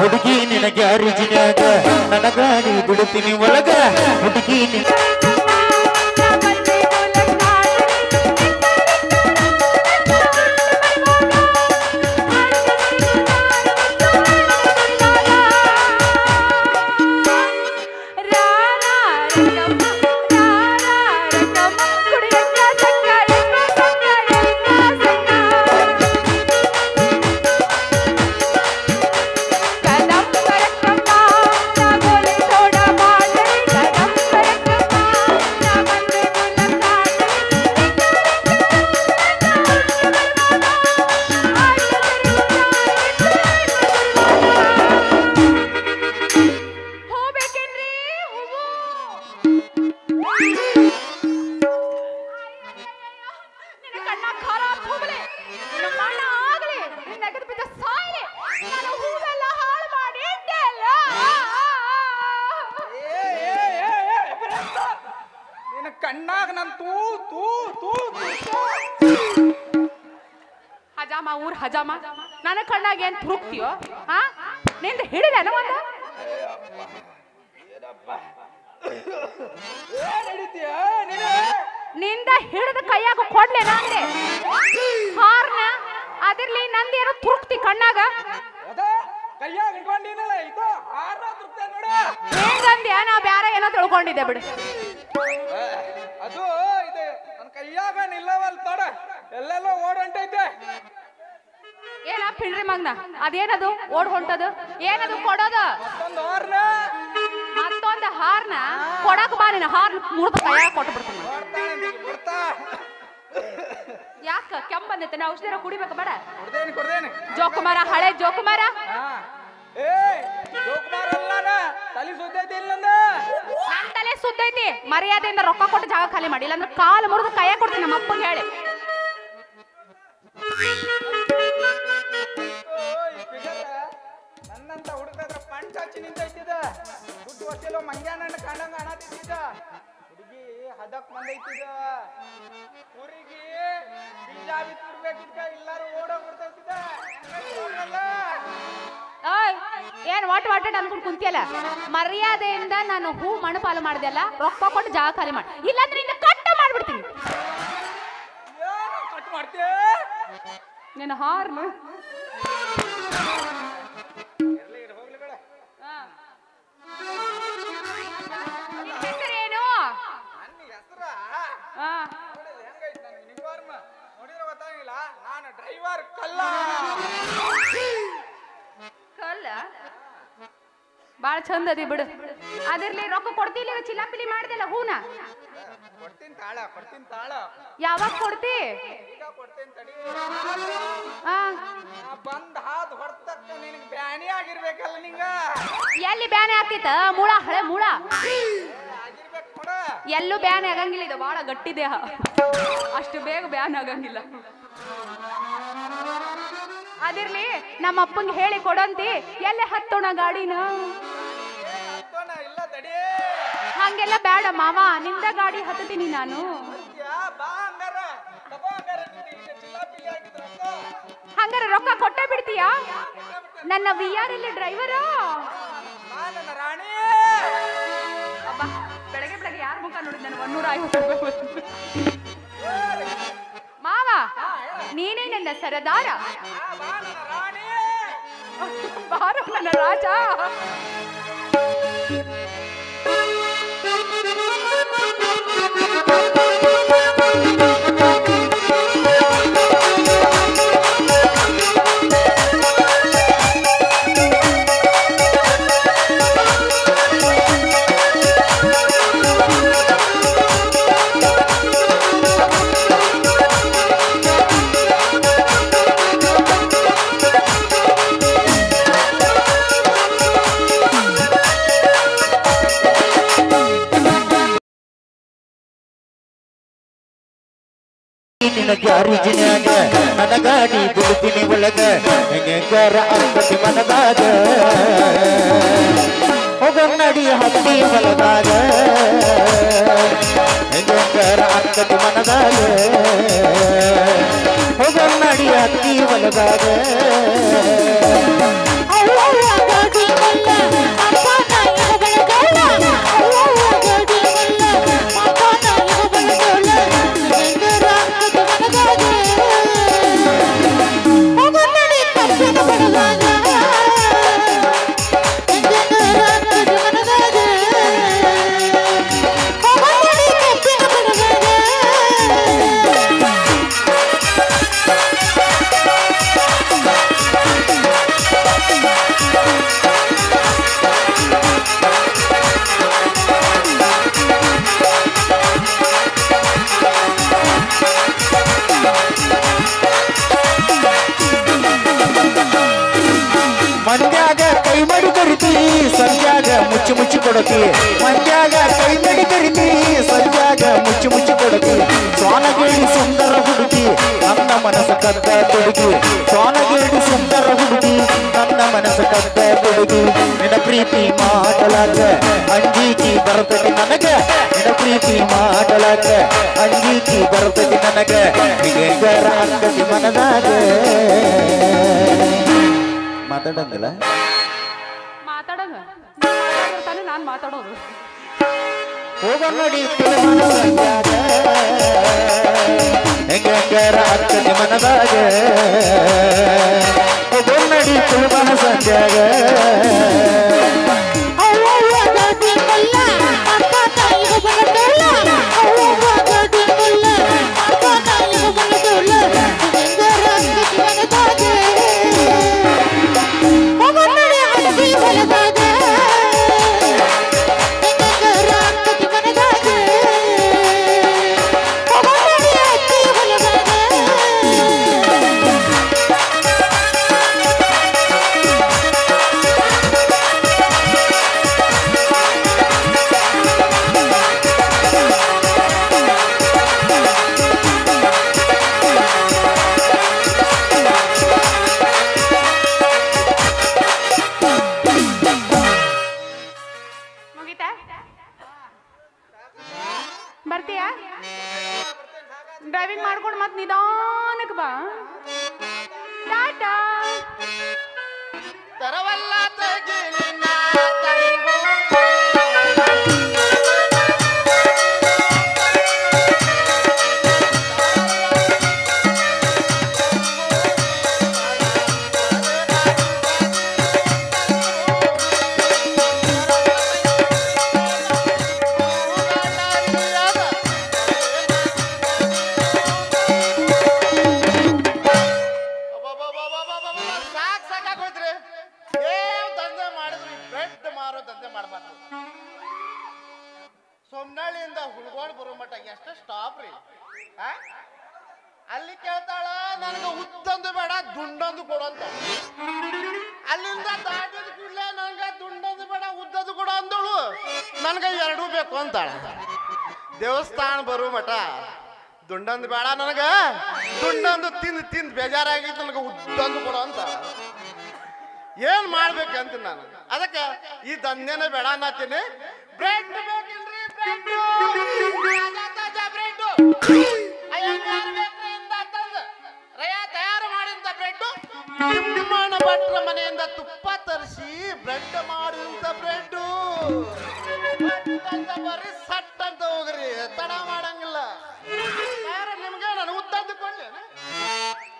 ಹುಡುಗಿ ನಿನಗೆ ಅರಿಜಿನಾಗ ನನಗಾಡಿ ಗಾಡಿ ಬಿಡುತ್ತೀನಿ ಒಳಗ. ಹುಡುಗಿ ನಿನ ನಿಂದ ಹಿಡಿದೇನ ಒಂದು? ನಿಂದ ಹಿಡಿದ ಕೈಯಾಗ ಕೊಡ್ಲೇ ಅಂದೆ ಹಾರ್ನ ಅದಿರ್ಲಿ ನಂದೇನು ತುರುಕ್ತಿ ಕಣ್ಣಾಗ. ಹೆಂಗಂದ್ಯ ನಾ ಬ್ಯಾರೆ ಏನೋ ತಿಳ್ಕೊಂಡಿದ್ದೆ ಬಿಡು. ಅದು ಇದು. ನನ್ನ ಕೈಯಾಗ ನಿಲ್ಲವಲ್ ತಡ ಎಲ್ಲೆಲ್ಲೋ ಓಡ್ ಹೊಂಟೈತೆ ಏನ ಪಿಳ್ರಿ ಮಗ್ನ? ಅದೇನದು? ಓಡ್ ಹೊಂಟದು? ಏನದು ಕೊಡೋದು? ಮತ್ತೊಂದು ಹಾರ್ನ? ಕೊಡಕ್ ಬಾ ನೀನು. ಹಾರ್ನ ಮುರ್ದ ಕೈಯಾಗ ಕೊಟ್ಟು ಬಿಡ್ತೀನಿ ಯಾಕ? ಕೆಂಪ್ ಬಂದೈತೆ. ನಾ ಔಷಧಿ ಕುಡಿಬೇಕು ಬೇಡ. ಜೋಕುಮಾರ ಹಳೆ ಜೋಕುಮಾರ? ನನ್. ತಲೆ ಸುದ್ದೈತಿ ಮರ್ಯಾದೆಯಿಂದ ರೊಕ್ಕ ಕೊಟ್ಟು ಜಾಗ ಖಾಲಿ ಮಾಡಿ. ಇಲ್ಲಾಂದ್ರೆ ಕಾಲು ಮುರಿದು ಕೈಯಾಗ ಕೊಡ್ತೀನಿ ನಮ್ಮ ಅಪ್ಪಗೆ ಹೇಳಿ. ನನ್ನಂತ ಹುಡುಗದ್ರ ಪಂಚ ಹಚ್ಚಿ ನಿಂತೈತಿದ ದುಡ್ಡು ವಸೀಲು ಮಂಗ್ಯಾನ ಕಂಡಂಗ ಅಣತಿದ್ದ ಹುಡುಗಿ ಹದಕ್ ಬಂದೈತಿದ ಊರಿಗೆ ಬೀಜ ಬಿತ್ತಿರ್ಬೇಕಿದ್ದ ಎಲ್ಲಾರು ಓಡೋಗ್ ಬಿಡ್ತೈತಿದ ಏನ್ ವಾಟ್ ವಾಟ್ ಅನ್ಕೊಂಡು ಕುಂತಿಯಲ್ಲ? ಮರ್ಯಾದೆಯಿಂದ ನಾನು ಹೂ ಮಣಪಾಲು ಮಾಡ್ದೆಲ್ಲ ರೊಕ್ಕ ಕೊಟ್ಟು ಜಾಗ ಖಾಲಿ ಮಾಡಿ. ಇಲ್ಲಾಂದ್ರೆ ನಿನ್ನ ಕಟ್ಟ ಮಾಡ್ಬಿಡ್ತೀನಿ. ಕಟ್ ಮಾಡ್ತೇ ನಿನ್ನ ಹಾರ್ನು. ಡ್ರೈವರ್ ಕಲ್ಲ. ಕಲ್ಲ? ಬಾಳ ಚಂದ ಅದಿ ಬಿಡು. ಅದಿರ್ಲಿ ರೊಕ್ಕ ಕೊಡ್ತಿಲ್ಲ ಚಿಲಾಪಿಲಿ ಮಾಡ್ದಲ್ಲ ಹೂನ? ಕೊಡ್ತೀನಿ ತಾಳ ಕೊಡ್ತೀನಿ ತಾಳ. ಯಾವಾಗ ಕೊಡ್ತಿ? ಈಗ ಕೊಡ್ತೀನಿ ತಡಿ. ಆ, ಬಂದ್ ಹಾದ್ ಹೊಡ್ತಕ್ಕ ನಿನಗೆ ಬ್ಯಾನಿ ಆಗಿರ್ಬೇಕಲ್ಲ ನಿಂಗ? ಎಲ್ಲಿ ಬ್ಯಾನೆ ಆಗ್ತಿತ್ತ? ಮೂಳ ಹಳೆ ಮೂಳ. ಆಗಿರ್ಬೇಕು ನೋಡ. ಎಲ್ಲೂ ಬ್ಯಾನ್ ಆಗಂಗಿಲ್ಲ ಇದು ಬಹಳ ಗಟ್ಟಿ ದೇಹ. ಅಷ್ಟು ಬೇಗ ಬ್ಯಾನ್ ಆಗಂಗಿಲ್ಲ. ಅದಿರ್ಲಿ ನಮ್ಮ ಅಪ್ಪಂಗೆ ಹೇಳಿ ಕೊಡಂತಿ ಎಲ್ಲೇ ಹತ್ತೋಣ ಗಾಡಿನ? ಹಂಗೆಲ್ಲ ಬೇಡ ಮಾವ ನಿಂದ ಗಾಡಿ ಹತ್ತತೀನಿ ನಾನು. ಹಂಗಾರ. ರೊಕ್ಕ. ಕೊಟ್ಟೆ ಬಿಡ್ತೀಯಾ? ನನ್ನ ವಿ ಆರ್ ಎಲ್ಲಿ ಡ್ರೈವರ ಬೆಳಗ್ಗೆ ಬೆಳಗ್ಗೆ ಯಾರ ಮುಖ ನೋಡಿದ್ ನಾನು ಒನ್ನೂರ ಐವತ್ತು ರೂಪಾಯಿ ನೀನೇ ನನ್ನ ಸರದಾರ. ಬಾರೋ ನನ್ನ ರಾಜ. ನಿನ್ನ ಗ್ಯಾರೇಜಿನ್ಯಾಗ ನನ್ನ ಗಾಡಿ ಬಿಡುತ್ತೀನಿ ಒಳಗ ಹೆಂಗಾರ ಅಪ್ಪತಿ ಮನದಾಗ ಹೋಗನ್ನಡಿ ಹತ್ತಿ ಹೊಲದಾಗ ಹೆಂಗಾರ ಅಕ್ಕತಿ ಮನದಾಗ ಹೋಗನ್ನಡಿ ಹತ್ತಿ ಹೊಲದಾಗ ಮಾತಾಡೋದು ತಾನೇ ನಾನು ಮಾತಾಡೋದು. ಹೋಗ ನೋಡಿ ತಿರುಮಲ ಸಂಜಾಗ ಹೆಂಗರ ಅಕ್ಕತಿ ಮನದಾಗ ಹೋಗ. ನಡಿ ತಿರುಮಲ ಸಂಜಾಗ ತರವಲ್ಲ ತೆಗಿ ದಂಧೆನೇ ಬೇಡ ಅನ್ನತ್ತೀನಿ. ಬ್ರೆಡ್ ಬೇಕಿಲ್ರಿ, ಬ್ರೆಡ್. ಬ್ರೆಡ್. ರಯ ತಯಾರು ಮಾಡಿದ ಬ್ರೆಡ್. ತಿಮ್ಮಣ್ಣ ಭಟ್ರ ಮನೆಯಿಂದ ತುಪ್ಪ ತರಿಸಿ ಬ್ರೆಡ್ ಮಾಡಿದಂತ ಬ್ರೆಡ್. ಬರ್ರಿ ಸಟ್ ಅಂತ ಹೋಗ್ರಿ, ತಡ ಮಾಡಂಗಿಲ್ಲ. ತಯಾರು ನಿಮ್ಗೆ ನಾನು ಉತ್ತಂದು ಕೊಡ್ಲಿ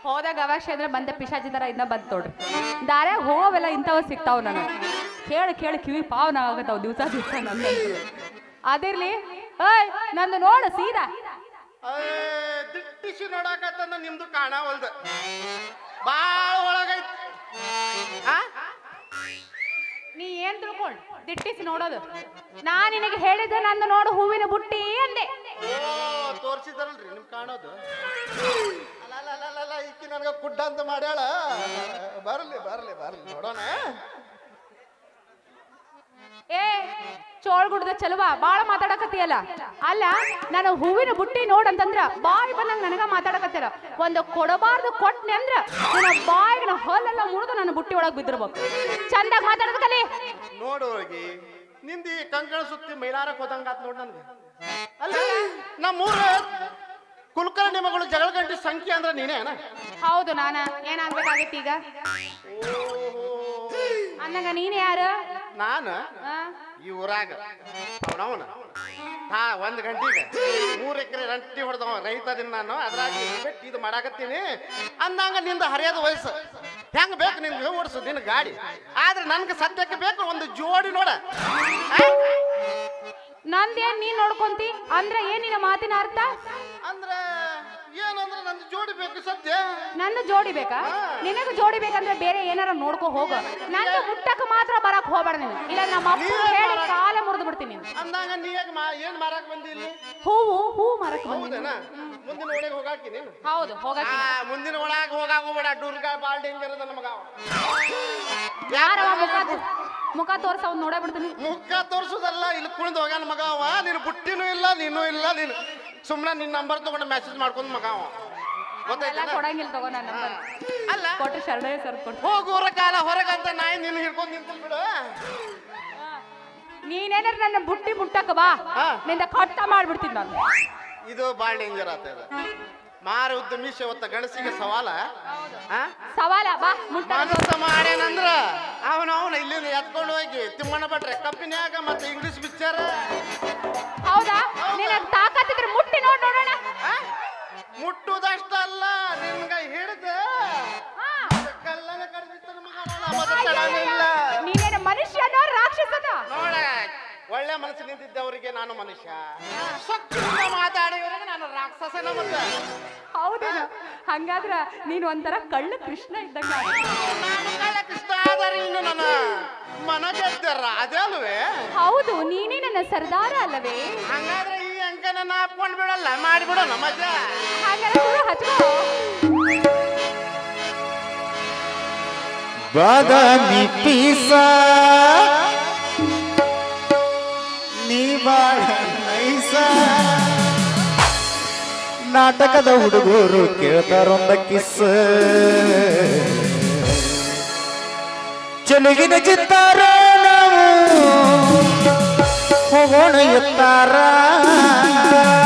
ಹೋದಾಗ ಅವಶ್ಯ ಅಂದ್ರೆ ಬಂದೆ ಪಿಶಾಚಿ ತರ ಇನ್ನ ಬಂದ್ ನೋಡ್ರಿ ದಾರ್ಯಾಗ ಹೋವೆಲ್ಲ ಇಂಥವ ಸಿಗ್ತಾವ ನನಗೆ. ಕೇಳಿ ಕೇಳಿ ಕಿವಿ ಪಾವನ ಆಗತ್ತಾವ ದಿವಸ ದಿವಸ ನನ್ನ ಅದಿರ್ಲಿ ಏಯ್ ನಂದು ನೋಡು ಸೀದಾ. ದಿಟ್ಟಿಸಿ ನೋಡಾಕತ್ತಂದ ನಿಮ್ದು ಕಾಣವಲ್ದ. ಬಾಳ ಒಳಗೈತಿ. ಆ? ನೀ ಏನ್ ತಿಳ್ಕೊಂಡ್ ದಿಟ್ಟಿಸಿ ನೋಡೋದು. ನಾ ನಿನಗೆ ಹೇಳಿದ್ದೆ ನಂದು ನೋಡು ಹೂವಿನ ಬುಟ್ಟಿ ಅಂದೆ. ಓ ತೋರ್ಸಿದಾರಲ್ರಿ ನಿಮ್ ಕಾಣೋದು. ಅಲ್ಲ ಈಕಿ ನನಗ ಕುಡ್ಡ ಅಂತ ಮಾಡ್ಯಾಳ. ಬರ್ಲಿ ಬರ್ಲಿ ಬರ್ಲಿ ನೋಡೋಣ. ಏ ಚೋಳ್ಗುಡ್ದ ಚಲುವ ಬಾಳ ಮಾತಾಡಕತ್ತಿಯಲ್ಲ? ಅಲ್ಲ ನಾನು ಹೂವಿನ ಬುಟ್ಟಿ ನೋಡಂತಂದ್ರ ಬಾಯಿ ಬಂದಂಗ ನನಗ ಮಾತಾಡಕತ್ತಿರ ಒಂದು ಕೊಡಬಾರ್ದು ಕೊಟ್ನೆ ಅಂದ್ರ ನನ್ನ ಬಾಯಿನ ಹಲ್ಲೆಲ್ಲ ಮುರಿದು ನನ್ನ ಬುಟ್ಟಿ ಒಳಗ್ ಬಿದ್ದಿರ್ಬೇಕು. ಚಂದಾಗ ಮಾತಾಡೋದು ಕಲಿ. ನೋಡು ಹೋಗಿ ನಿಂದಿ ಕಂಕಣ ಸುತ್ತಿ ಮೈಲಾರಕ್ ಹೋದಂಗಾತ್ ನೋಡ್ ನನ್ಗೆ. ಅಲ್ಲ ನಮ್ಮೂರ ಕುಲಕರ್ಣಿ ಮಗಳು ಜಗಳ ಗಂಟೆ ಸಂಖ್ಯೆ ಅಂದ್ರೆ ನೀನೇನ? ಹೌದು ನಾನ ಏನಾಗ್ಬೇಕಾಗಿತ್ತು ಈಗ? ಅನ್ನಂಗ ನೀನ್ ಯಾರು? ನಾನು? ಈ ಊರಾಗ ಅವನವನ. ಹಾ ಒಂದ್ ಗಂಟೆಗೆ. ಮೂರ್ ಎಕರೆ ರಂಟಿ ಹೊಡೆದವ ರೈತ ದಿನ ನಾನು. ಅದ್ರಾಗ ಬಿಟ್ಟು ಇದು ಮಾಡಾಕತ್ತೀನಿ. ಅಂದಂಗ ನಿಂದ ಹರಿಯೋದು ವಯಸ್ಸು. ಹೆಂಗ್ ಬೇಕು ನಿನ್ಗೆ ಓಡಿಸು ನಿನ್ನ ಗಾಡಿ. ಆದ್ರೆ ನನ್ಗೆ ಸದ್ಯಕ್ಕೆ ಬೇಕು ಒಂದು ಜೋಡಿ ನೋಡ? ನಂದೇನ್ ನೀನ್ ನೋಡ್ಕೊಂತಿ? ಅಂದ್ರೆ ಏನಿನ ಮಾತಿನ ಅರ್ಥ? ಅಂದ್ರ ಜೋಡಿ ಬೇಕು ಸದ್ಯ? ನಂದು ಜೋಡಿ ಬೇಕಾ? ನಿನಗೆ ಜೋಡಿ ಬೇಕಂದ್ರೆ ಬೇರೆ ಏನಾರ ನೋಡ್ಕೊ ಹೋಗ. ನನ್ನ ಮುಟ್ಟಕ್ಕೆ ಮಾತ್ರ ಬರಕ್ ಹೋಗ್ಬೇಡ ನೀನು. ಇಲ್ಲ ನಮ್ಮ ಅಪ್ಪ ಹೇಳಿ ಕಾಲ ಮುರಿದು ಬಿಡ್ತೀನಿ ನೀನು. ಅಂದಂಗ ನೀ ಮಾ ಏನ್ ಮಾರಾಕ್ ಬಂದಿ ಇಲ್ಲಿ? ಹೂವು ಹೂವು ಮಾರಕ್ ಹೌದೇನಾ? ಮುಂದಿನ ಒಳಗೆ ಹೋಗಾಕಿ ನೀನು. ಹೌದು ಹೋಗಾಕಿ ಆ, ಮುಂದಿನ ಒಳಗೆ ಹೋಗಾಕ ಹೋಗ್ಬೇಡ ಡೂರ್ಗ ಬಾಲ್ ಡೇಂಜರ್ ಅದ ನಮಗ ಯಾರವ ಮುಖ ತೋ- ಮುಖ ತೋರ್ಸ ಅವ್ನು ನೋಡೇ ಬಿಡ್ತೀನಿ. ಮುಖ ತೋರ್ಸುದಲ್ಲ ಇಲ್ಲಿ ಕುಣಿದು ಹೋಗ್ಯಾನ ಮಗ ಅವ. ನೀನು ಬುಟ್ಟಿನೂ ಇಲ್ಲ ನೀನು ಇಲ್ಲ ನೀನು ಸುಮ್ಮನೆ ನಿನ್ನ ನಂಬರ್ ತಗೊಂಡು ಮೆಸೇಜ್ ಮಾಡ್ಕೊಂಡು ಮಗ ಅವ. ಗೊತ್ತಾಯ್ತಾ ಕೊಡಂಗಿಲ್ಲ ತಗೋ ನನ್ನ ಅಲ್ಲ. ಕೊಟ್ರೆ ಶರಣಯ್ಯ ಸರ್ ಕೊಟ್ಟು. ಹೋಗುವರ ಕಾಲ ಹೊರಗಂತ ನಾಯಿ ನಿನ್ನ ಹಿಡ್ಕೊಂಡು ನಿಂತಿಲ್ ಬಿಡು. ನೀನೇನಾರ ನನ್ನ ಬುಟ್ಟಿ ಮುಟ್ಟಕ ಬಾ. ಹಾ. ನಿಂದ ಕಟ್ಟ ಮಾಡ್ಬಿಡ್ತೀನಿ ನಾನು. ಇದು ಭಾಳ ಡೇಂಜರ್ ಆಗ್ತದೆ ಮಾರ ಉದ್ಯಮಿ ಒತ್ತ ಗಣಸಿಗೆ ಸವಾಲ? ಆ? ಸವಾಲ ಬಾ ಮುಟ್ಟ. ಮನಸ್ಸ ಮಾಡ್ಯಾನಂದ್ರ ಅವನ ಅವನ ಇಲ್ಲಿಂದ ಎತ್ಕೊಂಡು ಹೋಗಿ ತಿಮ್ಮಣ್ಣ ಭಟ್ರೆ ಕಪ್ಪಿನ್ಯಾಗ ಮತ್ತೆ ಇಂಗ್ಲಿಷ್ ಪಿಕ್ಚರ್ ಹೌದಾ? ನಿನ್ನ ತಾಕತ್ತಿದ್ರೆ ಮುಟ್ಟಿ ನೋಡ್ ನೋಡೋಣ. ಮುಟ್ಟುದಷ್ಟಲ್ಲ ನಿನ್ಗ ಹಿಡ್ದ. ಕಲ್ಲನ ಕಡ್ದಿತ್ತು ಇಲ್ಲ ನೀನೇನ ಮನುಷ್ಯನೋ ರಾಕ್ಷಸನ? ನೋಡ ಒಳ್ಳೆ ಮನಸ್ಸು ನಿಂತಿದ್ದವರಿಗೆ ನಾನು ಮನುಷ್ಯ. ಸೊಕ್ಕಿಂದ ಮಾತಾಡಿದವರಿಗೆ ನಾನು ರಾಕ್ಷಸನ ಮತ್ತೆ ಹೌದೇನು ಹಂಗಾದ್ರ ನೀನು ಒಂಥರ ಕಳ್ಳ ಕೃಷ್ಣ ಇದ್ದಂಗ ನಾನು ಕಳ್ಳ ಕೃಷ್ಣ ಆದರೆ ಇನ್ನು ನನ್ನ ಮನ ರಾಜ ಅಲ್ವೇ? ಹೌದು ನೀನೇ ನನ್ನ ಸರ್ದಾರ ಅಲ್ಲವೇ? ಹಂಗಾದ್ರೆ ಅಂಕನ ಹಾಕೊಂಡ್ ಬಿಡಲ್ಲ ಶುರು ಹಚ್ಕೋ. ಬಾದಾಮಿ ಪೀಸ ನೀ ಬಾಳ ನೈಸ. ನಾಟಕದ ಹುಡುಗರು ಕೇಳ್ತಾರೊಂದ ಕಿಸ್. ಚೆಲುಗಿನ ಚಿತ್ತಾರ ನಾವು ಹೋಗೋಣ ಎತ್ತಾರ. time.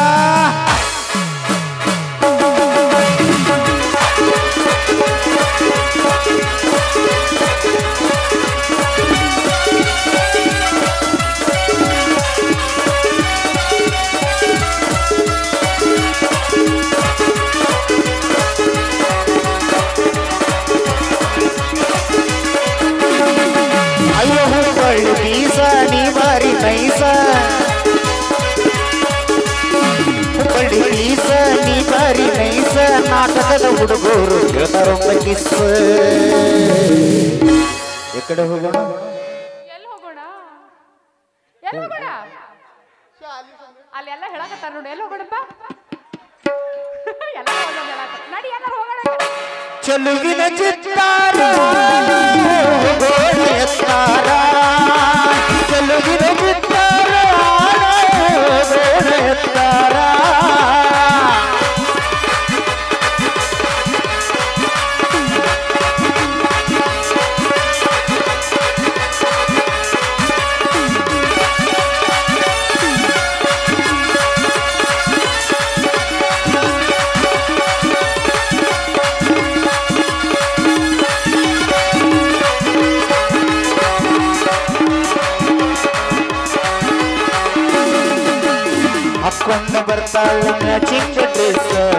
साल मैचिंग ड्रेस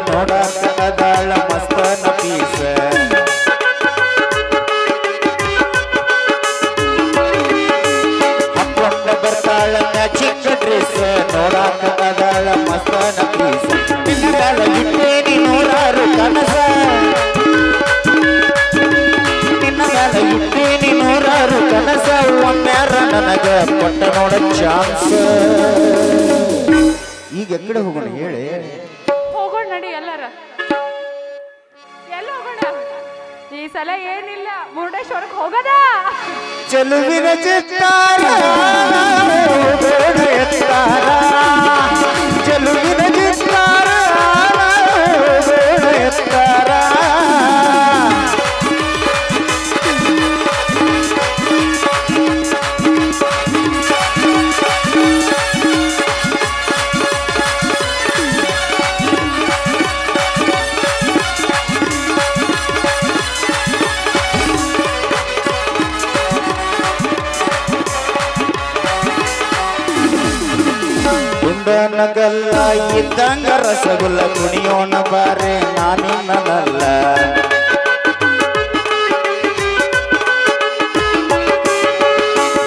नोड़ा ಗುಂಡನಗಲ್ಲ ಇದ್ದಂಗ ರಸಗುಲ್ಲ ಕುಣಿಯೋಣ ಬಾರೆ ನಾನಿನ್ನಲ್ಲ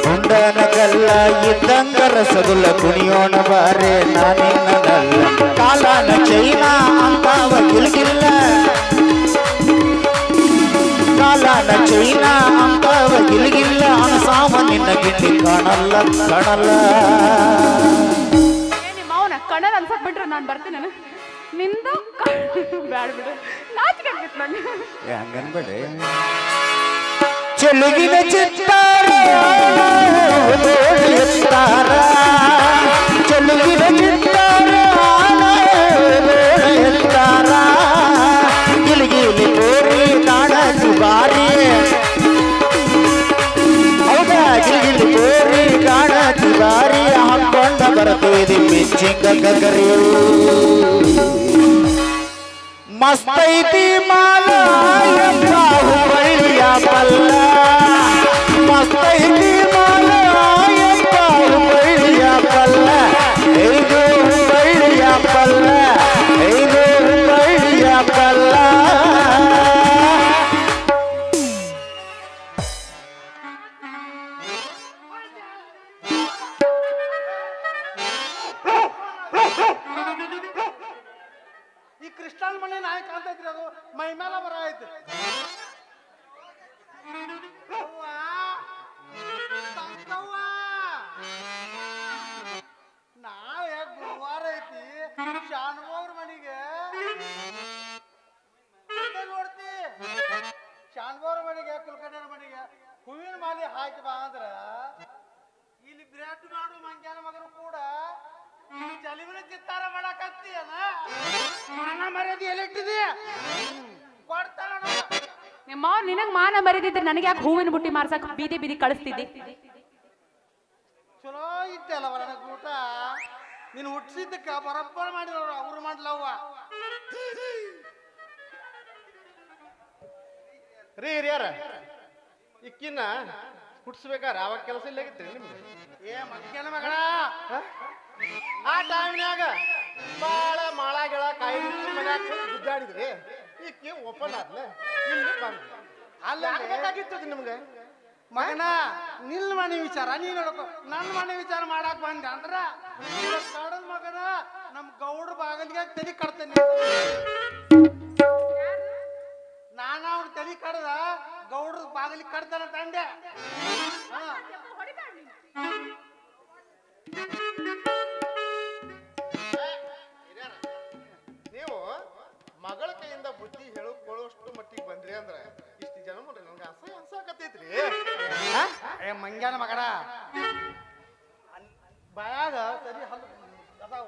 ಗುಂಡನಗಲ್ಲ ಇದ್ದಂಗ ರಸಗುಲ್ಲ ಕುಣಿಯೋಣ ಬಾರೆ ನಾನಿನ್ನಲ್ಲ ಕಾಲನ ಚೈನಾ ಅಂತಾವ ಗಿಲ್ಗಿಲ್ಲ ಕಾಲನ ಚೈನಾ ಅಂತಾವ ಗಿಲ್ಗಿಲ್ಲ ಅನಸಾವ ನಿನ್ನ ಗಿಂಡಿ ಕಾಣಲ್ಲ ಕಾಣಲ್ಲ ನಾನು ಬರ್ತೀನಿ ನಾನು ನಿಂದು? ಬ್ಯಾಡ ಬಿಡು. ನಾಚಿಕೆ ಆಗ್ತೈತೆ ನಂಗೆ. ಏ, ಹಂಗನ್ಬೇಡಿ. ಚೆಲುಗಿನ ಚಿತ್ತಾರ ಎತ್ತಾರ ಚೆಲುಗಿನ ಚಿತ್ತಾರ ಎತ್ತಾರ ಗಿಲಿಗಿಲಿ ಕೋರಿ ಕಾಣ ದುಬಾರಿ ಹೌದಾ? ಗಿಲಿಗಿಲಿ ಕೋರಿ ಕಾಣ ದುಬಾರಿ ಹಾಕೊಂಡ ಬರ್ತೇದಿ ಮಿಂಚಿಂಗ ಗಗರಿಯು ಮಸ್ತೈತಿ ಮಾಲ ಬಾಹುಬಳಿಯ ಪಲ್ಲ ನಿನಗ್ ಮಾನ ಮರೆದಿದ್ರೆ ನನಗೆ ಯಾಕೆ ಹೂವಿನ ಬುಟ್ಟಿ ಮಾರ್ಸಕ್ ಬೀದಿ ಬೀದಿ ಕಳಿಸ್ತಿದ್ದಿ? ಚಲೋ ಇತ್ತಲ್ಲ ನನಗೆ ಊಟ ನೀನು ಹುಟ್ಟಿಸಿದ್ದಕ್ಕ ಬರಬ್ಬರ ಮಾಡಿದ್ರು ಅವ್ರು ಮಾಡ್ಲವ್ವ. ರೀ ಹಿರಿಯರ ಇಕ್ಕಿನ ಹುಟ್ಟಿಸ್ಬೇಕಾರ ಅವಾಗ ಕೆಲಸ ನಿಮ್ಗೆ? ಏ ಮಗನ ಮಗಳ? ಆ ಟೈಮ್ನ್ಯಾಗ ಬಾಳ ಮಾಳ ಗಿಳ ಕಾಯಿ ಮನ್ಯಾಗ ಗುದ್ದಾಡಿದ್ರಿ. ಇಕ್ಕಿ ಓಪನ್ ಆದ್ಲೆ ಇಲ್ಲಿ ಬಂದ್ ಅಲ್ಲ ಬೇಕಾಗಿತ್ತು ಅದು ನಿಮ್ಗೆ? ಮಗನ, ನಿಲ್ ಮನೆ ವಿಚಾರ, ನೀ ನೋಡ್ಕೊ ನನ್ನ ಮನೆ ವಿಚಾರ ಮಾಡಕ್ ಬಂದೆ ಅಂದ್ರ ಕಡದ ಮಗನ ನಮ್ ಗೌಡ್ರ ಬಾಗಲಿಗೆ ತಲೆ ಕಡ್ತೇನೆ ನಾನ ಅವ್ನ ತಲೆ ಕಡ್ದ ಗೌಡ್ರ ಬಾಗಲಿಗೆ ಕಡ್ತಾನ ತಂದೆ ಹಾ. ಮಗಳ ಕೈಯಿಂದ ಬುದ್ಧಿ ಹೇಳಿಕೊಳ್ಳುವಷ್ಟು ಮಟ್ಟಿಗೆ ಬಂದ್ರಿ ಅಂದ್ರೆ ಇಷ್ಟು ಜನ ನೋಡ್ರಿ ನನಗೆ ಅಸಹ್ಯ ಅನ್ಸಾಕತ್ತೈತ್ರಿ. ಏ ಮಂಗ್ಯಾನ ಮಗನ? ಬಾಯಾಗ ಸರಿ ಹಲ್ಲು ಅದಾವ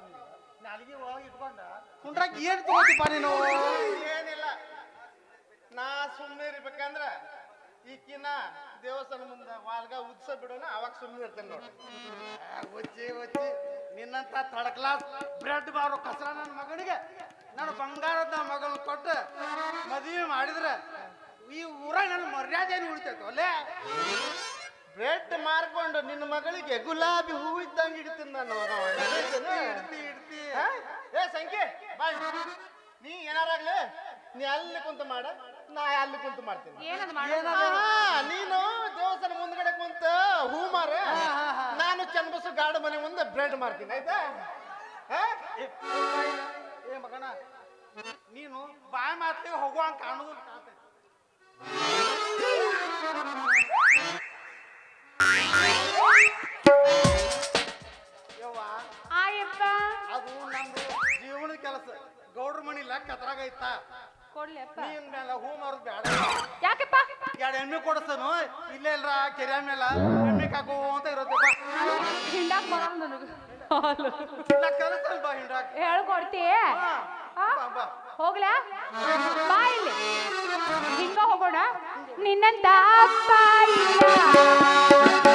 ನಾಲಿಗೆ ಒಳಗೆ ಇಟ್ಕೊಂಡ. ಕುಂಡ್ರಾಗ ಏನ್ ತಗೋತಿಪ್ಪ ನೀನು? ಏನಿಲ್ಲ. ನಾ ಸುಮ್ಮನೆ ಇರ್ಬೇಕಂದ್ರ ಈಕಿನ ದೇವಸ್ಥಾನ ಮುಂದೆ ವಾಲ್ಗ ಉದ್ಸ ಬಿಡೋಣ ಅವಾಗ ಸುಮ್ಮನೆ ಇರ್ತೇನೆ ನೋಡಿ ಒಚ್ಚಿ ಒಚ್ಚಿ ನಿನ್ನಂತ ಥರ್ಡ್ ಕ್ಲಾಸ್ ಬ್ರೆಡ್ ಬಾರೋ ಕಸರ ನನ್ನ ಮಗನಿಗೆ. ನಾನು ಬಂಗಾರದ ಮಗನ ಕೊಟ್ಟು ಮದುವೆ ಮಾಡಿದ್ರೆ ಈ ಊರ ನನ್ನ ಮರ್ಯಾದೆ ಏನು ಉಳಿತೈತೆ ಅಲ್ಲೇ? ಬ್ರೆಡ್ ಮಾರ್ಕೊಂಡು ನಿನ್ನ ಮಗಳಿಗೆ ಗುಲಾಬಿ ಹೂ ಇದ್ದಂಗೆ ಇಡ್ತೀನಿ ನಾನು. ಇಡ್ತಿ ಇಡ್ತಿ ಹಾ? ಏ ಸಂಖ್ಯೆ ಬಾ. ನೀ ಏನಾರಾಗ್ಲಿ ನೀ ಅಲ್ಲಿ ಕುಂತು ಮಾಡ ನಾ ಅಲ್ಲಿ ಕುಂತು ಮಾಡ್ತೀನಿ. ನೀನು ದೇವಸ್ಥಾನ ಮುಂದ್ಗಡೆ ಕುಂತ ಹೂ ಮಾರ ನಾನು ಚನ್ಬಸು ಗಾರ್ಡ್ ಮನೆ ಮುಂದೆ ಬ್ರೆಡ್ ಮಾರ್ತೀನಿ ಆಯ್ತಾ? ಹಾ? ಏ, ಮಗಣ ನೀನು ಬಾಯ್ ಮಾತಿಗೆ ಹೋಗುವಂಗ ಕಾಣುದು ಅದು ನಮ್ದು ಜೀವನದ ಕೆಲಸ. ಗೌಡ್ರ ಮನಿ ಲೆಕ್ಕ ಅದ್ರಾಗ ಐತ ಕೊಡ್ಲೆಪ್ಪ ನೀನ್ ಮೇಲೆ ಹೂ ಮಾರೋದು ಬೇಡ ಯಾಕಪ್ಪ? ಎರಡು ಎಮ್ಮೆ ಕೊಡಿಸನು? ಇಲ್ಲೇ ಇಲ್ರ? ಕೆರೆ ಮೇಲೆ? ಎಮ್ಮೆ ಕಾಕೋ ಅಂತ ಇರೋದಪ್ಪ ಹಿಂಡಾಕ್ ಬರಲ್ಲ ನನಗ. ನಾ ಕಲಿಸ್ತೇನೆ ಬಾ ಹಿಂಡಾಕ. ಹೇಳ್ಕೊಡ್ತಿ ಹಾ. ಬಾ, ಬಾ. ಹೋಗ್ಲಾ? ಬಾ ಇಲ್ಲಿ. ಹಿಂಗ ಹೋಗೋಣ. ನಿನ್ನಂತ ಅಪ್ಪ ಇಲ್ಲ.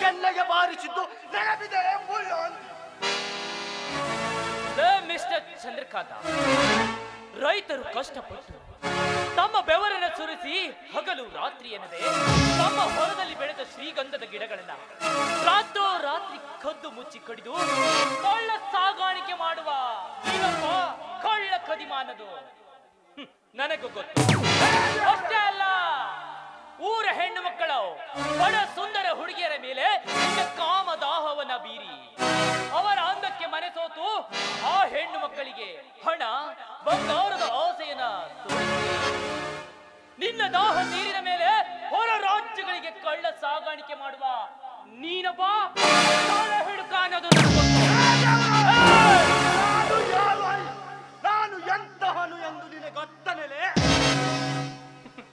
ಕೆನ್ನೆಗೆ ಬಾರಿಸಿದ್ದು ನೆನಪಿದೆ ಬುಲ್ಲೋನ್ ಚಂದ್ರಕಾಂತ, ರೈತರು ಕಷ್ಟಪಟ್ಟು ತಮ್ಮ ಬೆವರನ್ನು ಸುರಿಸಿ ಹಗಲು ರಾತ್ರಿ ಎನ್ನದೆ ತಮ್ಮ ಹೊಲದಲ್ಲಿ ಬೆಳೆದ ಶ್ರೀಗಂಧದ ಗಿಡಗಳನ್ನ ರಾತ್ರೋ ರಾತ್ರಿ ಕದ್ದು ಮುಚ್ಚಿ ಕಡಿದು ಕಳ್ಳ ಸಾಗಾಣಿಕೆ ಮಾಡುವ ಕಳ್ಳ ಕದಿಮಾನದು. ನನಗೂ ಗೊತ್ತು. ಅಷ್ಟೇ ಅಲ್ಲ. ಊರ ಹೆಣ್ಣು ಮಕ್ಕಳು, ಬಡ ಸುಂದರ ಹುಡುಗಿಯರ ಮೇಲೆ ಕಾಮ ದಾಹವನ್ನ ಬೀರಿ. ಅವರ ಅಂದಕ್ಕೆ ಮನೆ ಸೋತು ಆ ಹೆಣ್ಣು ಮಕ್ಕಳಿಗೆ ಹಣ, ಬಂಗಾರದ ಆಸೆಯನ್ನ ನಿನ್ನ ದಾಹ ನೀರಿನ ಮೇಲೆ ಹೊರ ರಾಜ್ಯಗಳಿಗೆ ಕಳ್ಳ ಸಾಗಾಣಿಕೆ ಮಾಡುವ ಸಾಲ ಹಿಡುಕ ಅನ್ನೋದು ನಾನು ಎಂತಹನು ಎಂದು ನಿನಗೆ ಗೊತ್ತನೆಲೆ?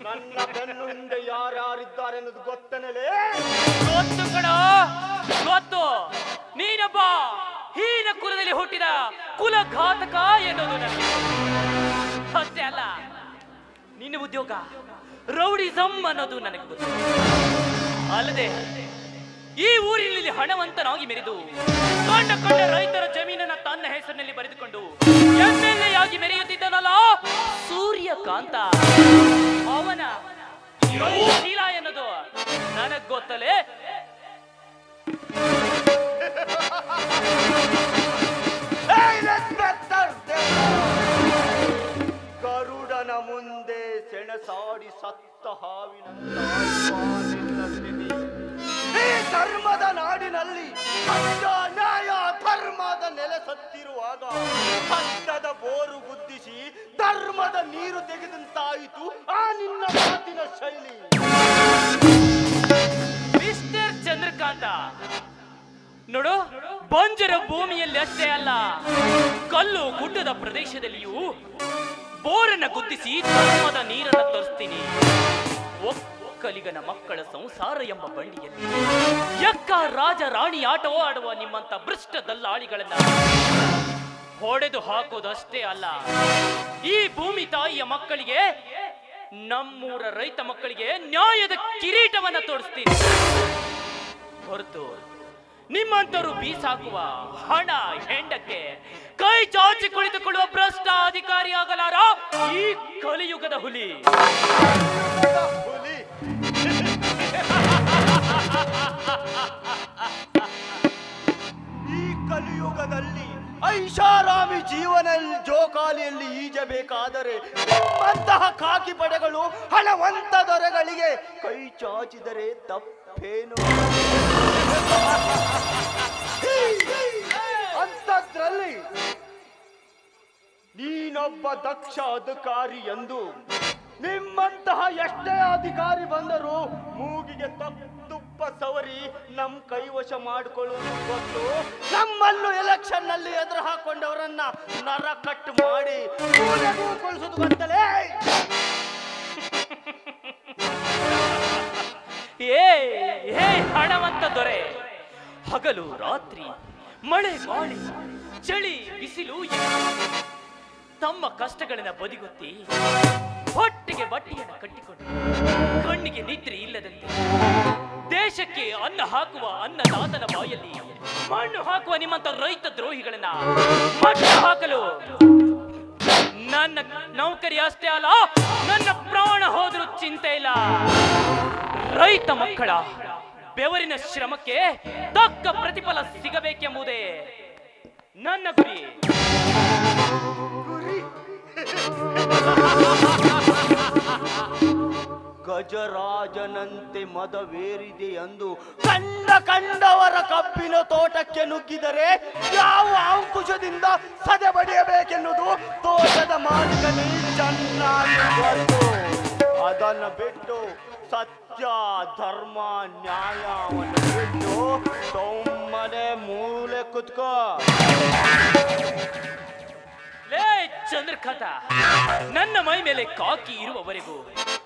ನನ್ನ ಬೆನ್ನು ಹಿಂದೆ ಯಾರ್ಯಾರಿದ್ದಾರೆ ಅನ್ನೋದು ಗೊತ್ತನೆಲೆ? ಗೊತ್ತು ಕಣ, ಗೊತ್ತು. ನೀನೊಬ್ಬ ಹೀನ ಕುಲದಲ್ಲಿ ಹುಟ್ಟಿದ ಕುಲಘಾತಕ ಎನ್ನುವುದು ನನಗೆ. ಅಷ್ಟೇ ಅಲ್ಲ. ನಿನ್ನ ಉದ್ಯೋಗ ರೌಡಿಸಂ ಅನ್ನೋದು ನನಗೆ ಗೊತ್ತು. ಅಲ್ಲದೆ ಈ ಊರಿನಲ್ಲಿ ಹಣವಂತನಾಗಿ ಮೆರೆದು ಕಂಡ ಕಂಡ ರೈತರ ಜಮೀನನ್ನ ತನ್ನ ಹೆಸರಿನಲ್ಲಿ ಬರೆದುಕೊಂಡು ಎಂಎಲ್ಎ ಆಗಿ ಮೆರೆಯುತ್ತಿದ್ದನಲ್ಲ? ಸೂರ್ಯಕಾಂತ. ಅವನ ಶೀಲ ಎನ್ನೋದು ನನಗ್ ಗೊತ್ತಲೇ? ಗರುಡನ ಮುಂದೆ ಸೆಣಸಾಡಿ ಸತ್ತ ಹಾವಿನ ಸ್ಥಿತಿ ಈ ಧರ್ಮದ ನಾಡಿನಲ್ಲಿ ಸತ್ಯ ನ್ಯಾಯ ಧರ್ಮದ ನೆಲೆ ಸತ್ತಿರುವಾಗ ಸತ್ಯದ ಬೋರು ಗುದ್ದಿಸಿ ಧರ್ಮದ ನೀರು ತೆಗೆದಂತಾಯಿತು ಆ ನಿನ್ನ ಮಾತಿನ ಶೈಲಿ. ಮಿಸ್ಟರ್ ಚಂದ್ರಕಾಂತ, ನೋಡು, ಬಂಜರ ಭೂಮಿಯಲ್ಲಿ ಅಷ್ಟೇ ಅಲ್ಲ, ಕಲ್ಲು ಗುಡ್ಡದ ಪ್ರದೇಶದಲ್ಲಿಯೂ ಬೋರನ್ನ ಗುದ್ದಿಸಿ ಧರ್ಮದ ನೀರನ್ನ ತರಿಸ್ತೀನಿ. ಒಕ್ಕಲಿಗನ ಮಕ್ಕಳ ಸಂಸಾರ ಎಂಬ ಬಂಡಿಯಲ್ಲಿ. ಯಕ್ಕ ರಾಜ ರಾಣಿ ಆಟವೋ ಆಡುವ ನಿಮ್ಮಂತ ಭ್ರಷ್ಟ ದಲ್ಲಾಳಿಗಳನ್ನ ಹೊಡೆದು ಹಾಕೋದಷ್ಟೇ ಅಲ್ಲ, ಈ ಭೂಮಿ ತಾಯಿಯ ಮಕ್ಕಳಿಗೆ, ನಮ್ಮೂರ ರೈತ ಮಕ್ಕಳಿಗೆ ನ್ಯಾಯದ ಕಿರೀಟವನ್ನ ತೋರಿಸ್ತೀನಿ. ಹೊರತು ನಿಮ್ಮಂತರು ಬೀಸಾಕುವ ಹಣ, ಹೆಂಡಕ್ಕೆ ಕೈ ಚಾಚಿ ಕುಳಿತುಕೊಳ್ಳುವ ಭ್ರಷ್ಟ ಅಧಿಕಾರಿಯಾಗಲಾರ ಈ ಕಲಿಯುಗದ ಹುಲಿ. ಈ ಕಲಿಯುಗದಲ್ಲಿ ಐಷಾರಾಮಿ ಜೀವನ ಜೋಕಾಲಿಯಲ್ಲಿ ಈಜಬೇಕಾದರೆ ನಿಮ್ಮಂತಹ ಕಾಕಿ ಪಡೆಗಳು ಹಣವಂತ ದೊರೆಗಳಿಗೆ ಕೈ ಚಾಚಿದರೆ ತಪ್ಪೇನು? ಅಂತದ್ರಲ್ಲಿ ನೀನೊಬ್ಬ ದಕ್ಷ ಅಧಿಕಾರಿ ಎಂದು ನಿಮ್ಮಂತಹ ಎಷ್ಟೇ ಅಧಿಕಾರಿ ಬಂದರೂ ಮೂಗಿಗೆ ತಪ್ಪು ತುಪ್ಪ ಸವರಿ ನಮ್ ಕೈವಶ ಮಾಡಿಕೊಳ್ಳುವುದು ಗೊತ್ತು? ನಮ್ಮಲ್ಲೂ ಎಲೆಕ್ಷನ್ನಲ್ಲಿ ಎದುರು ಹಾಕೊಂಡವರನ್ನ ನರ ಕಟ್ ಮಾಡಿ ಕೊಳಿಸೋದು ಗೊತ್ತಲೇ ಏ ಏ, ಹಣವಂತ ದೊರೆ! ಹಗಲು ರಾತ್ರಿ, ಮಳೆ ಗಾಳಿ ಚಳಿ, ಬಿಸಿಲು ತಮ್ಮ ಕಷ್ಟಗಳನ್ನ ಬದಿಗೊತ್ತಿ ಹೊಟ್ಟೆಗೆ ಬಟ್ಟೆಯನ್ನು ಕಟ್ಟಿಕೊಂಡು, ಕಣ್ಣಿಗೆ ನಿದ್ರೆ ಇಲ್ಲದಂತೆ, ದೇಶಕ್ಕೆ ಅನ್ನ ಹಾಕುವ ಅನ್ನದಾತನ ಬಾಯಲ್ಲಿ ಮಣ್ಣು ಹಾಕುವ ನಿಮ್ಮಂತ ರೈತ ದ್ರೋಹಿಗಳನ್ನ ಮಣ್ಣು ಹಾಕಲು ನನ್ನ ನೌಕರಿ ಅಷ್ಟೇ ಅಲ್ಲ, ನನ್ನ ಪ್ರಾಣ ಹೋದರೂ ಚಿಂತೆ ಇಲ್ಲ. ರೈತ ಮಕ್ಕಳ ಬೆವರಿನ ಶ್ರಮಕ್ಕೆ ತಕ್ಕ ಪ್ರತಿಫಲ ಸಿಗಬೇಕೆಂಬುದೇ ನನ್ನ ಗುರಿ. ಗಜರಾಜನಂತೆ ಮದವೇರಿದೆ ಎಂದು ಕಂಡ ಕಂಡವರ ಕಬ್ಬಿನ ತೋಟಕ್ಕೆ ನುಗ್ಗಿದರೆ ಯಾವ ಅಂಕುಶದಿಂದ ಸದೆ ಬಡಿಯಬೇಕೆನ್ನುವುದು ತೋಟದ ಮಾಲೀಕನೇ ಚೆನ್ನಾಗಿ ಬಂತು ಅದನ್ನು ಬಿಟ್ಟು ಸತ್ಯ, ಧರ್ಮ ನ್ಯಾಯವನ್ನು ಬಿಟ್ಟು ಸೊಮ್ಮನೆ ಮೂಲೆ ಕುತ್ಕೋ. ಲೇ ಚಂದ್ರಕಥ, ನನ್ನ ಮೈ ಮೇಲೆ ಕಾಕಿ ಇರುವವರೆಗೂ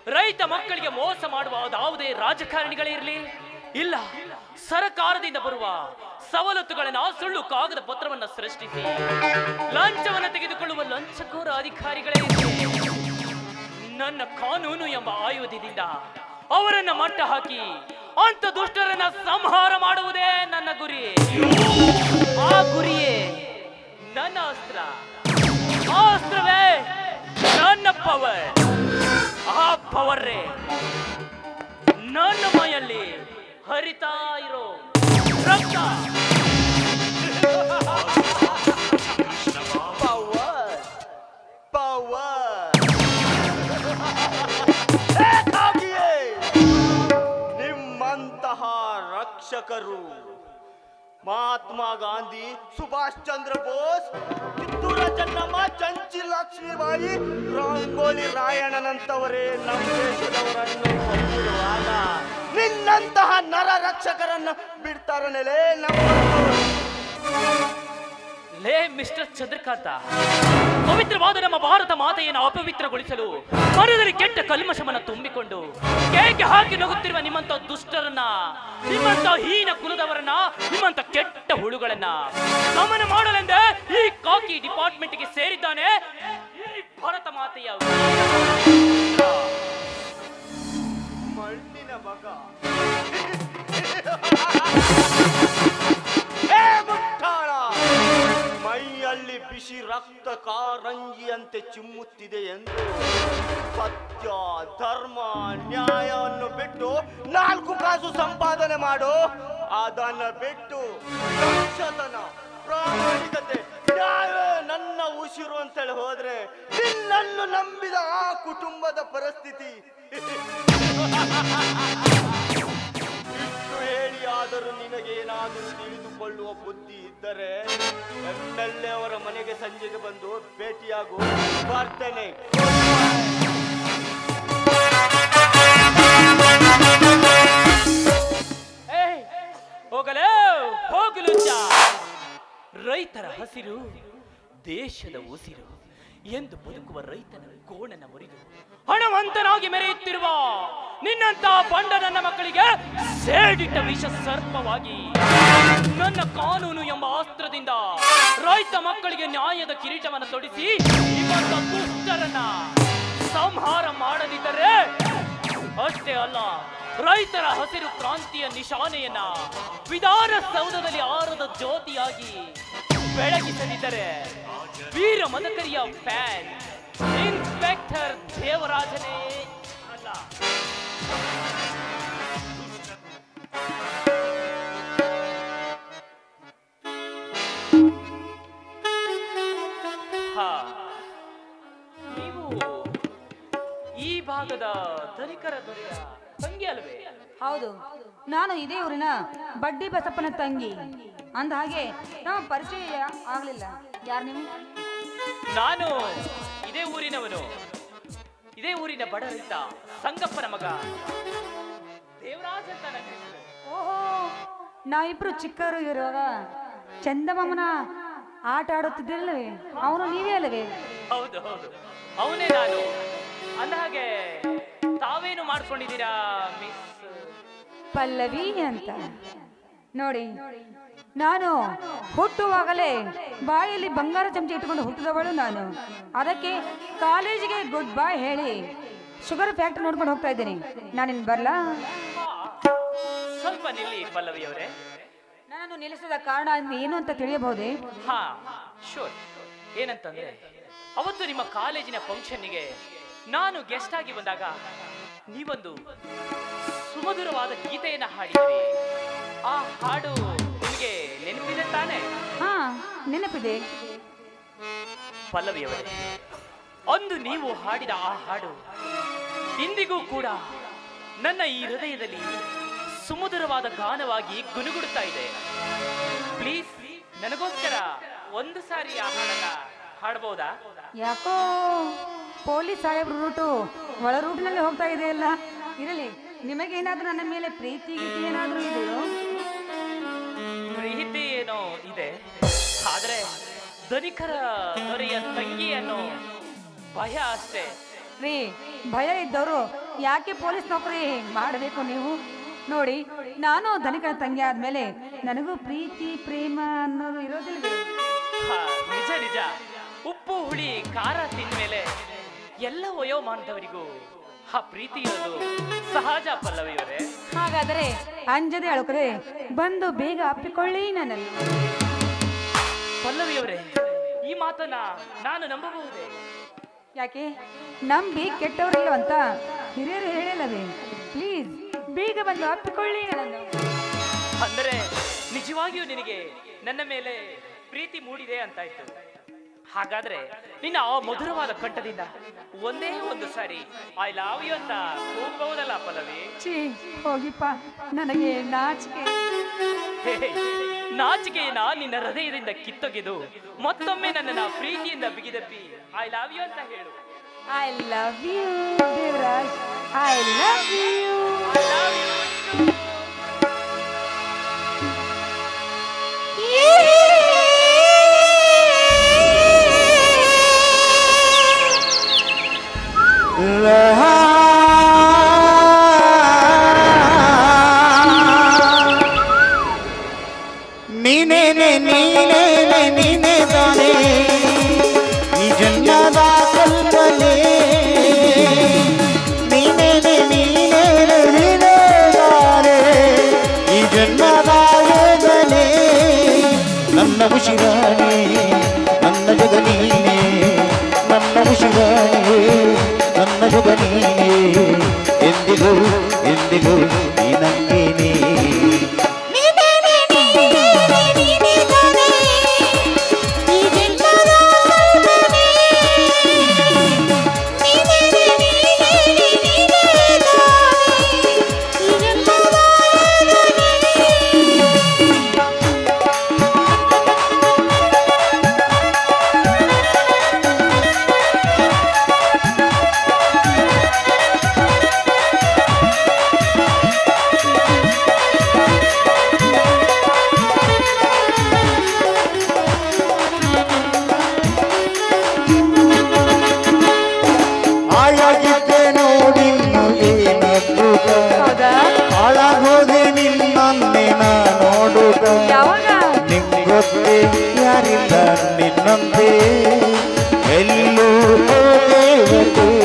ರೈತ ಮಕ್ಕಳಿಗೆ ಮೋಸ ಮಾಡುವ ಯಾವುದೇ ರಾಜಕಾರಣಿಗಳೇ ಇರಲಿ, ಇಲ್ಲ, ಸರಕಾರದಿಂದ ಬರುವ ಸವಲತ್ತುಗಳನ್ನ ಸುಳ್ಳು ಕಾಗದ ಪತ್ರವನ್ನ ಸೃಷ್ಟಿಸಿ, ಲಂಚವನ್ನು ತೆಗೆದುಕೊಳ್ಳುವ ಲಂಚಕೋರ ಅಧಿಕಾರಿಗಳೇ ನನ್ನ ಕಾನೂನು ಎಂಬ ಆಯುಧದಿಂದ ಅವರನ್ನ ಮಟ್ಟ ಹಾಕಿ ಅಂತ ದುಷ್ಟರನ್ನ ಸಂಹಾರ ಮಾಡುವುದೇ ನನ್ನ ಗುರಿ. ಆ ಗುರಿಯೇ ನನ್ನ ಅಸ್ತ್ರ. ಆ ಅಸ್ತ್ರವೇ! ನನ್ನ ಪವರ್ ಆ ಪವರೇ ನನ್ನ ಮೈಯಲ್ಲಿ ಹರಿತಾ ಇರೋ ರಕ್ತ. ಪವರ್ ಪವರ್ ನಿಮ್ಮಂತಹ ರಕ್ಷಕರು ಮಹಾತ್ಮ ಗಾಂಧಿ ಸುಭಾಷ್ ಚಂದ್ರ ಬೋಸ್, ಕಿತ್ತೂರ ಚೆನ್ನಮ್ಮ, ಚಂಚಿ ಲಕ್ಷ್ಮೀಬಾಯಿ ರಂಗೋಲಿ ರಾಯಣ್ಣನಂತವರೇ ನಮ್ಮ ದೇಶದವರನ್ನು ಹೊಂದಿರುವಾಗ ನಿನ್ನಂತಹ ನರ ರಕ್ಷಕರನ್ನು ಬಿಡ್ತಾರನೆಲೆ ನಮ್ಮ ಲೇ ಮಿಸ್ಟರ್ ಚಂದ್ರಕಾಂತ ಪವಿತ್ರವಾದ ನಮ್ಮ ಭಾರತ ಮಾತೆಯನ್ನು ಅಪವಿತ್ರಗೊಳಿಸಲು ಮರದಲ್ಲಿ ಕೆಟ್ಟ ಕಲ್ಮಶವನ್ನು ತುಂಬಿಕೊಂಡು ಕೇಕೆ ಹಾಕಿ ನಗುತ್ತಿರುವ ನಿಮ್ಮಂತ ದುಷ್ಟರನ್ನ ನಿಮ್ಮಂತ ಹೀನ ಕುಲದವರನ್ನ ನಿಮ್ಮಂತ ಕೆಟ್ಟ ಹುಳುಗಳನ್ನ ಗಮನ ಮಾಡಲೆಂದೇ ಈ ಕಾಕಿ ಡಿಪಾರ್ಟ್ಮೆಂಟ್ಗೆ ಸೇರಿದ್ದಾನೆ. ಈ ಭಾರತ ಮಾತೆಯ ಮಣ್ಣಿನ ಮಗ. ಬಿಸಿ ರಕ್ತ ಕಾರಂಜಿಯಂತೆ ಚಿಮ್ಮುತ್ತಿದೆ ಎಂದು ಸತ್ಯ, ಧರ್ಮ, ನ್ಯಾಯವನ್ನು ಬಿಟ್ಟು ನಾಲ್ಕು ಕಾಸು ಸಂಪಾದನೆ ಮಾಡು. ಅದನ್ನು ಬಿಟ್ಟು ಲಕ್ಷತನ ಪ್ರಾಮಾಣಿಕತೆ ನನ್ನ ಉಸಿರು ಅಂತೇಳಿ ಹೋದ್ರೆ ನಿನ್ನನ್ನು ನಂಬಿದ ಆ ಕುಟುಂಬದ ಪರಿಸ್ಥಿತಿ. ಇಷ್ಟು ಹೇಳಿ ಆದರೂ ನಿನಗೇನಾದರೂ ತಿಳಿದುಕೊಳ್ಳುವ ಬುದ್ಧಿ ಇದ್ದರೆ ಎಂ ಅವರ ಮನೆಗೆ ಸಂಜೆಗೆ ಬಂದು ಭೇಟಿಯಾಗು. ಬರ್ತೇನೆ ಏ ಹೋಗಲೇ, ಹೋಗಲು ರೈತರ ಹಸಿರು, ದೇಶದ ಉಸಿರು. ಎಂದು ಬದುಕುವ ರೈತನ ಕೋಣನ ಮುರಿದು ಹಣವಂತನಾಗಿ ಮೆರೆಯುತ್ತಿರುವ ನಿನ್ನಂತ ಬಂಡ ನನ್ನ ಮಕ್ಕಳಿಗೆ ಸೇಡಿಟ್ಟ ವಿಷ ಸರ್ಪವಾಗಿ, ನನ್ನ ಕಾನೂನು ಎಂಬ ಅಸ್ತ್ರದಿಂದ ರೈತ ಮಕ್ಕಳಿಗೆ ನ್ಯಾಯದ ಕಿರೀಟವನ್ನು ತೊಡಿಸಿ ಇವತ್ತ ದುಷ್ಟರನ್ನ ಸಂಹಾರ ಮಾಡದಿದ್ದರೆ ಅಷ್ಟೇ ಅಲ್ಲ, ರೈತರ ಹಸಿರು ಕ್ರಾಂತಿಯ ನಿಶಾನೆಯನ್ನ ವಿಧಾನಸೌಧದಲ್ಲಿ ಆರದ ಜ್ಯೋತಿಯಾಗಿ ಬೆಳಗಿಸದಿದ್ದರೆ ವೀರ ಮದಕರಿಯ ಫ್ಯಾನ್ ಇನ್ಸ್ಪೆಕ್ಟರ್ ದೇವರಾಜನೇ ಅಲ್ಲ. ನೀವು ಈ ಭಾಗದ ಧನಿಕರ ದೊರೆಯ ತಂಗಿ ಅಲ್ವೇ? ಹೌದು. ನಾನು ಇದೇ ಊರಿನ ಬಡ್ಡಿ ಬಸಪ್ಪನ ತಂಗಿ. ಅಂದ ಹಾಗೆ, ನಮ್ಮ ಪರಿಚಯ ಆಗ್ಲಿಲ್ಲ. ಯಾರು ನೀವು? ನಾನು ಇದೇ ಊರಿನವನು. ಇದೇ ಊರಿನ ಬಡ ರೈತ ಸಂಗಪ್ಪನ ಮಗ. ದೇವರಾಜ ಅಂತ ನನ್ನ ಹೆಸರು. ಓಹೋ ನಾವಿಬ್ರು ಚಿಕ್ಕವರು ಇರುವಾಗ ಚಂದಮಾಮನ ಆಟ ಆಡುತ್ತಿದ್ದಿಲ್ಲವೇ ಅವನು ನೀವೇ ಅಲ್ಲವೇ? ಹೌದು ಹೌದು. ಅವನೇ ನಾನು. ಅಂದ ಹಾಗೆ ತಾವೇನು ಮಾಡ್ಕೊಂಡಿದ್ದೀರಾ ಮಿಸ್? ಪಲ್ಲವಿ ಅಂತ. ನೋಡಿ ನಾನು ಹುಟ್ಟುವಾಗಲೇ ಬಾಯಲ್ಲಿ ಬಂಗಾರ ಚಮಚ ಇಟ್ಟುಕೊಂಡು ಹುಟ್ಟಿದವಳು ನಾನು. ಅದಕ್ಕೆ ಕಾಲೇಜಿಗೆ ಗುಡ್ ಬಾಯ್ ಹೇಳಿ. ಶುಗರ್ ಫ್ಯಾಕ್ಟ್ರಿ ನೋಡ್ಕೊಂಡು ಹೋಗ್ತಾ ಇದ್ದೀನಿ. ನಾನಿನ್ ಬರ್ಲಾ? ಸ್ವಲ್ಪ ನಿಲ್ಲಿ ಪಲ್ಲವಿ ಅವರೇ ನಾನು ನಿಲ್ಲಿಸದ ಕಾರಣ ಏನು ಅಂತ ತಿಳಿಯಬಹುದೇ? ಹಾ ಶೋರ್ ಏನಂತಂದ್ರೆ ಅವತ್ತು ನಿಮ್ಮ ಕಾಲೇಜಿನ ಫಂಕ್ಷನ್ನಿಗೆ ನಾನು ಗೆಸ್ಟ್ ಆಗಿ ಬಂದಾಗ ನೀವೊಂದು ಸುಮಧುರವಾದ ಗೀತೆಯನ್ನ ಹಾಡಿದ್ರಿ ಆ ಹಾಡು ತಾನೆ? ಹಾ ನೆನಪಿದೆ. ಪಲ್ಲವಿಯವರೇ ಅಂದು ನೀವು ಹಾಡಿದ ಆ ಹಾಡು ಇಂದಿಗೂ ಕೂಡ ನನ್ನ ಈ ಹೃದಯದಲ್ಲಿ ಸುಮಧುರವಾದ ಗಾನವಾಗಿ ಗುನುಗುಡುತ್ತಾ ಇದೆ. ಪ್ಲೀಸ್ ನನಗೋಸ್ಕರ ಒಂದು ಸಾರಿ ಆ ಹಾಡನ್ನ ಹಾಡಬಹುದಾ ಯಾಕೋ ಪೊಲೀಸ್ ಸಾಹೇಬ್ರ ರೂಟು ಒಳ ರೂಟ್ನಲ್ಲಿ ಹೋಗ್ತಾ ಇದೆಯಲ್ಲ? ಇರಲಿ ನಿಮಗೇನಾದ್ರೂ ನನ್ನ ಮೇಲೆ ಪ್ರೀತಿ ಗೀತಿ ಏನಾದ್ರೂ ಇದೆಯೋ? ಏನೋ ಇದೆ. ಆದರೆ ಧನಿಕರ ದೊರೆಯ ತಂಗಿ ಅನ್ನೋ ಭಯ ಅಷ್ಟೇ. ರೀ ಭಯ ಇದ್ದವರು ಯಾಕೆ ಪೊಲೀಸ್ ನೌಕರಿ ಮಾಡಬೇಕು ನೀವು? ನೋಡಿ ನಾನು ಧನಿಕರ ತಂಗಿ ಆದ್ಮೇಲೆ ನನಗೂ ಪ್ರೀತಿ ಪ್ರೇಮ ಅನ್ನೋದು ಇರೋದಿಲ್ಲ ನಿಜ ನಿಜ. ಉಪ್ಪು ಹುಳಿ ಖಾರ ತಿಂದ್ಮೇಲೆ ಎಲ್ಲ ವಯೋಮಾನದವರಿಗೂ ಆ ಪ್ರೀತಿ ಇರೋದು ಸಹಜ ಪಲ್ಲವಿಯವರೇ ಹಾಗಾದರೆ ಅಂಜದೆ ಅಳುಕರೆ ಬಂದು ಬೇಗ ಅಪ್ಪಿಕೊಳ್ಳಿ ನನ್ನಲ್ಲಿ. ಪಲ್ಲವಿಯವರೇ ಈ ಮಾತನ್ನ ನಾನು ನಂಬಬಹುದೇ? ಯಾಕೆ? ನಂಬಿ ಕೆಟ್ಟವರಿಲ್ಲವಂತ ಹಿರಿಯರು ಹೇಳಿಲ್ಲವೇ ಪ್ಲೀಸ್ ಬೇಗ ಬಂದು ಅಪ್ಪಿಕೊಳ್ಳಿ ನನ್ನನ್ನು. ಅಂದರೆ ನಿಜವಾಗಿಯೂ ನಿನಗೆ ನನ್ನ ಮೇಲೆ ಪ್ರೀತಿ ಮೂಡಿದೆ ಅಂತಾಯ್ತು. ಹಾಗಾದ್ರೆ ನಿನ್ನ ಆ ಮಧುರವಾದ ಕಂಠದಿಂದ ಒಂದೇ ಒಂದು ಸಾರಿ ಐ ಲವ್ ಯು ಅಂತ ಕೂಗಬಹುದಲ್ಲ ಪಲ್ಲವಿ? ಛೀ ಹೋಗಿಪ್ಪ. ನನಗೆ ನಾಚಿಕೆ. ನಾಚಿಕೆಯನ್ನ ನಿನ್ನ ಹೃದಯದಿಂದ ಕಿತ್ತೊಗೆದು ಮತ್ತೊಮ್ಮೆ ನನ್ನನ್ನ ಪ್ರೀತಿಯಿಂದ ಬಿಗಿದಪ್ಪಿ ಐ ಲವ್ ಯು ಅಂತ ಹೇಳು. I love you Devaraj. I love you I love you ನೀನೇನೆ ನೀನೇನೆ ನೀನೇ ಈ ಜನ್ಮದ ಕಲ್ಪನೆ ನೀನೇನೆ ನೀನೇನೆ ಈ ಜನ್ಮದ ನನ್ನ ಉಸಿರಾಣಿ ನನ್ನ ಜಗ ನೀನೇ ನನ್ನ ಉಸಿರಾಣಿ ನೀನೇ ಎಂದಿಗೂ ಎಂದಿಗೂ ಯಾರಿಲ್ಲ ನಿನ್ನಂತೆ ಎಲ್ಲೂ ದೇವತೆ